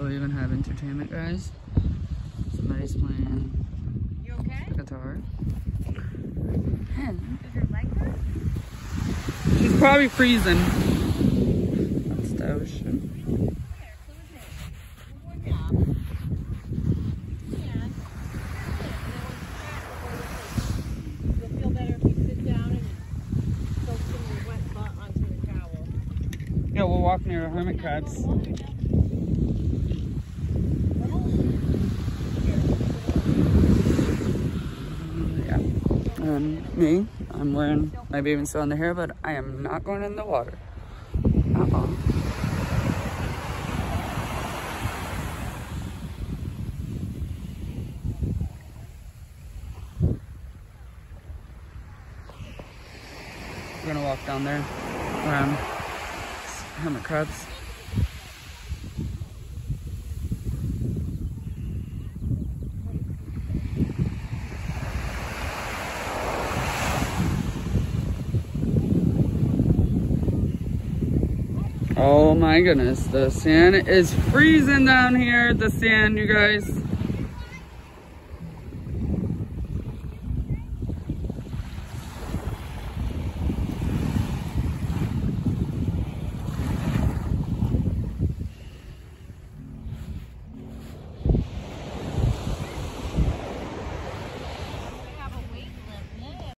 still even have entertainment, guys. Somebody's playing You okay? the guitar. And Is your leg she's probably freezing. That's the ocean. There, close it. One more job. Yeah. You'll feel better if you sit down and soak some of your wet butt onto the towel. Yeah, we'll walk near hermit crabs. Yeah. And me, I'm wearing my bathing suit on the hair, but I am not going in the water. Uh-uh. We're gonna walk down there around hermit crabs. Oh my goodness, the sand is freezing down here. The sand, you guys.